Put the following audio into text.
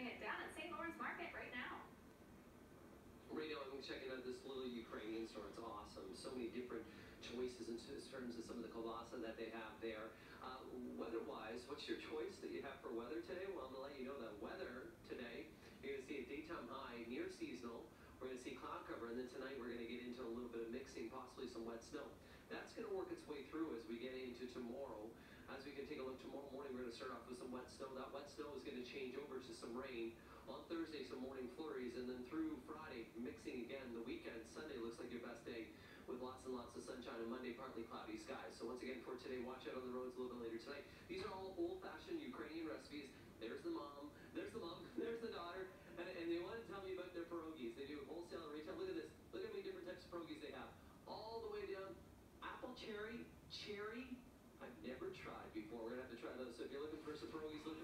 happening down at St. Lawrence Market right now. Right I'm checking out this little Ukrainian store. It's awesome. So many different choices in terms of some of the kielbasa that they have there. Uh, weather-wise, what's your choice that you have for weather today? Well, I'm going to let you know that weather today, you're going to see a daytime high near seasonal. We're going to see cloud cover, and then tonight we're going to get into a little bit of mixing, possibly some wet snow. That's going to work its way through as we get into tomorrow. As we can take a look tomorrow morning, we're going to start off with some wet snow. That wet snow is going to change over to some rain. On Thursday, some morning flurries, and then through Friday, mixing again. The weekend, Sunday looks like your best day with lots and lots of sunshine, and Monday, partly cloudy skies. So once again, for today, watch out on the roads a little bit later tonight. These are all old-fashioned Ukrainian recipes. There's the mom, there's the mom, there's the daughter, and, and they want to tell me about their pierogies. They do wholesale and retail. Look at this. Look at how many different types of pierogies they have. All the way down, apple cherry, cherry. I've never tried before. We're going to have to try those. So if you're looking for some pierogies, look